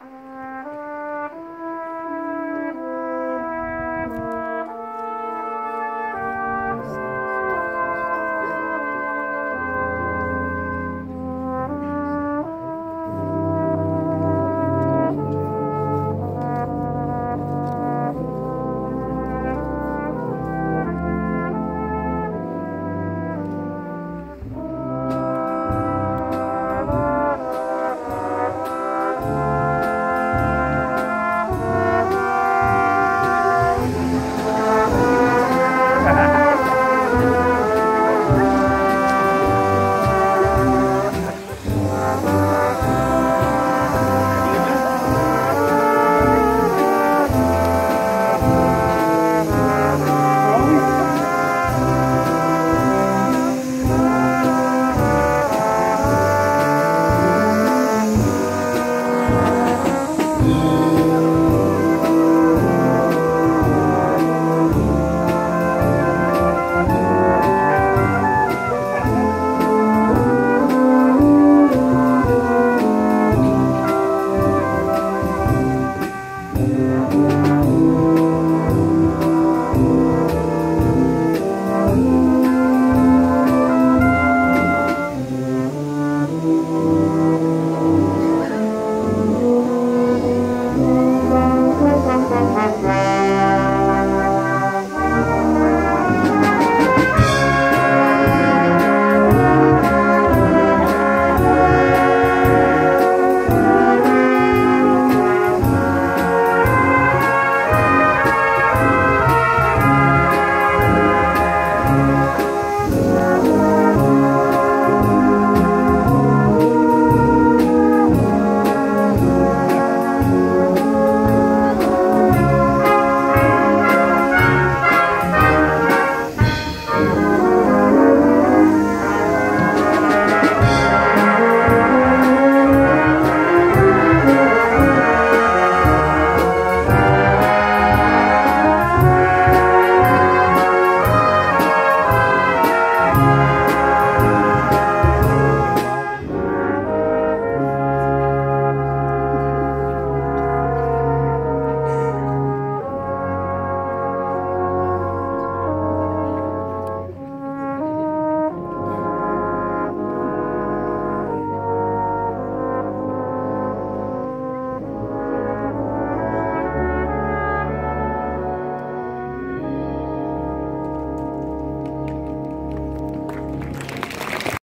Uh...